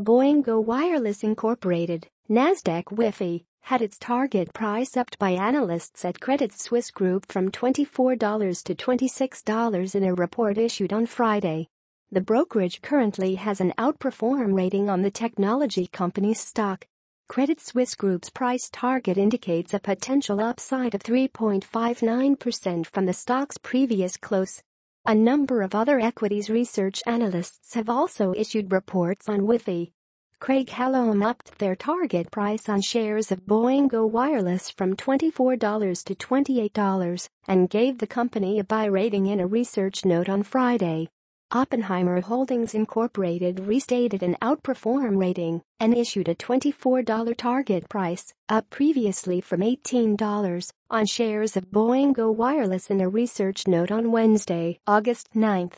Boingo Wireless Incorporated, Nasdaq Wi-Fi, had its target price upped by analysts at Credit Suisse Group from $24 to $26 in a report issued on Friday. The brokerage currently has an outperform rating on the technology company's stock. Credit Suisse Group's price target indicates a potential upside of 3.59% from the stock's previous close. A number of other equities research analysts have also issued reports on Wi-Fi. Craig-Hallum upped their target price on shares of Boingo Wireless from $24 to $28 and gave the company a buy rating in a research note on Friday. Oppenheimer Holdings Incorporated restated an outperform rating and issued a $24 target price, up previously from $18, on shares of Boingo Wireless in a research note on Wednesday, August 9.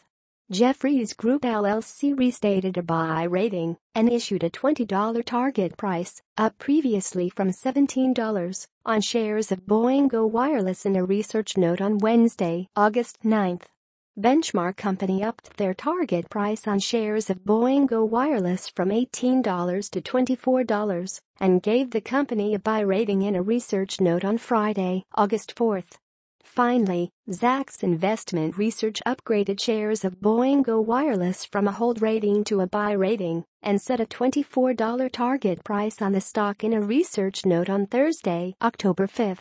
Jefferies Group LLC restated a buy rating and issued a $20 target price, up previously from $17, on shares of Boingo Wireless in a research note on Wednesday, August 9. Benchmark Company upped their target price on shares of Boingo Wireless from $18 to $24 and gave the company a buy rating in a research note on Friday, August 4. Finally, Zacks Investment Research upgraded shares of Boingo Wireless from a hold rating to a buy rating and set a $24 target price on the stock in a research note on Thursday, October 5.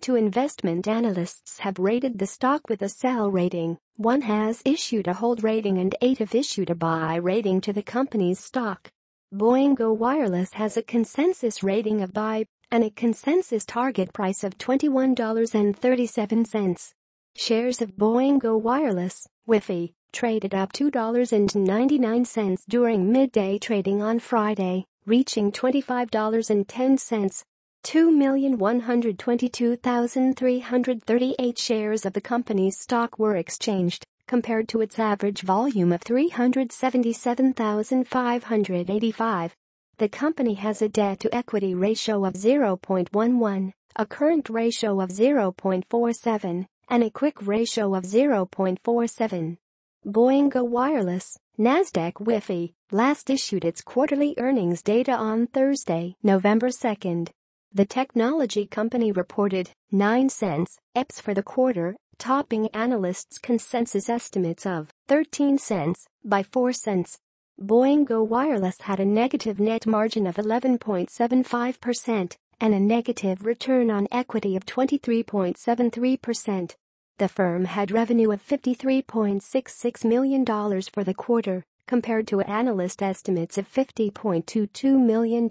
Two investment analysts have rated the stock with a sell rating one has issued a hold rating and eight have issued a buy rating to the company's stock. Boingo Wireless has a consensus rating of buy and a consensus target price of $21.37. Shares of Boingo Wireless, Wi-Fi, traded up $2.99 during midday trading on Friday, reaching $25.10. 2,122,338 shares of the company's stock were exchanged, compared to its average volume of 377,585. The company has a debt-to-equity ratio of 0.11, a current ratio of 0.47, and a quick ratio of 0.47. Boingo Wireless, Nasdaq Wi-Fi, last issued its quarterly earnings data on Thursday, November 2nd. The technology company reported 9 cents EPS for the quarter, topping analysts' consensus estimates of 13 cents by 4 cents. Boingo Wireless had a negative net margin of 11.75% and a negative return on equity of 23.73%. The firm had revenue of $53.66 million for the quarter, compared to analyst estimates of $50.22 million.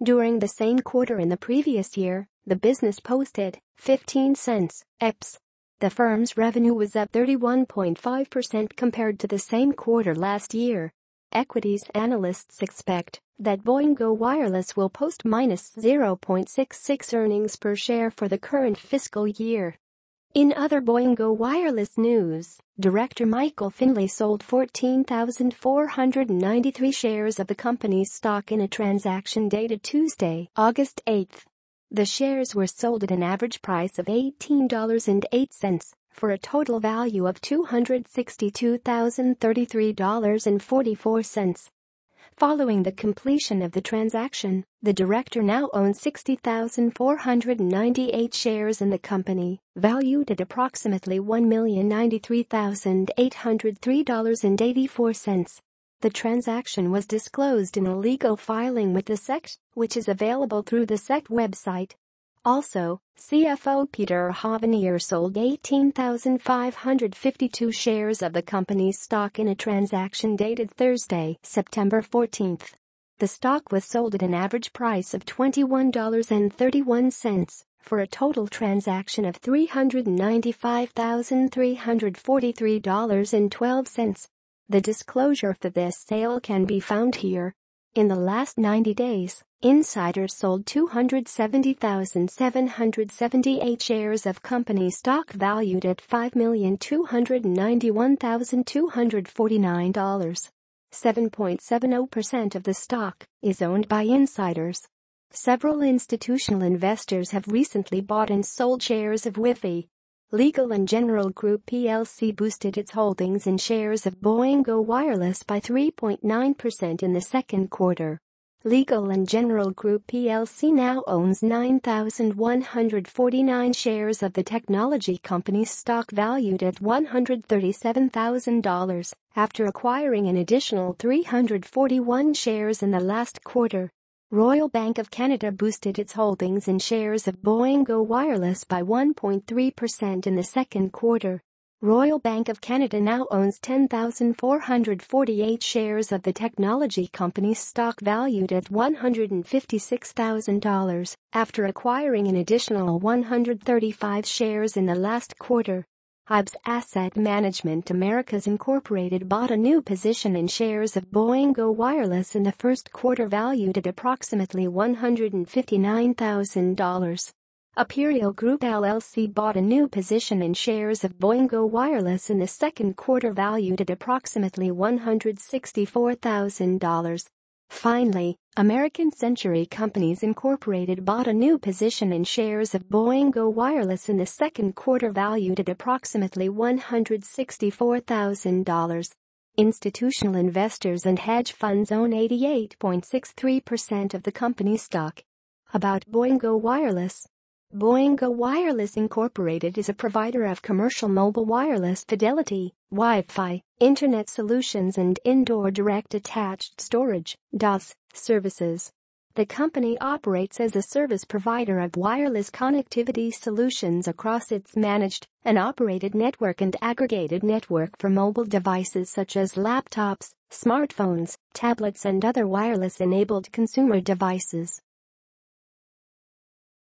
During the same quarter in the previous year, the business posted 15 cents EPS. The firm's revenue was up 31.5% compared to the same quarter last year. Equities analysts expect that Boingo Wireless will post minus 0.66 earnings per share for the current fiscal year. In other Boingo Wireless news, Director Michael Finley sold 14,493 shares of the company's stock in a transaction dated Tuesday, August 8. The shares were sold at an average price of $18.08 for a total value of $262,033.44. Following the completion of the transaction, the director now owns 60,498 shares in the company, valued at approximately $1,093,803.84. The transaction was disclosed in a legal filing with the SEC, which is available through the SEC website. Also, CFO Peter Hovenier sold 18,552 shares of the company's stock in a transaction dated Thursday, September 14. The stock was sold at an average price of $21.31 for a total transaction of $395,343.12. The disclosure for this sale can be found here. In the last 90 days, Insiders sold 270,778 shares of company stock valued at $5,291,249. 7.70% of the stock is owned by insiders. Several institutional investors have recently bought and sold shares of Wi-Fi. Legal & General Group plc boosted its holdings in shares of Boingo Wireless by 3.9% in the second quarter. Legal & General Group plc now owns 9,149 shares of the technology company's stock valued at $137,000 after acquiring an additional 341 shares in the last quarter. Royal Bank of Canada boosted its holdings in shares of Boingo Wireless by 1.3% in the second quarter. Royal Bank of Canada now owns 10,448 shares of the technology company's stock valued at $156,000 after acquiring an additional 135 shares in the last quarter. Hibs Asset Management Americas Incorporated bought a new position in shares of Boingo Wireless in the first quarter valued at approximately $159,000. Aperio Group LLC bought a new position in shares of Boingo Wireless in the second quarter valued at approximately $164,000. Finally, American Century Companies Incorporated bought a new position in shares of Boingo Wireless in the second quarter valued at approximately $164,000. Institutional investors and hedge funds own 88.63% of the company's stock. About Boingo Wireless Boingo Wireless Incorporated is a provider of commercial mobile wireless fidelity, Wi-Fi, Internet solutions and indoor direct attached storage DAS, services. The company operates as a service provider of wireless connectivity solutions across its managed and operated network and aggregated network for mobile devices such as laptops, smartphones, tablets and other wireless-enabled consumer devices.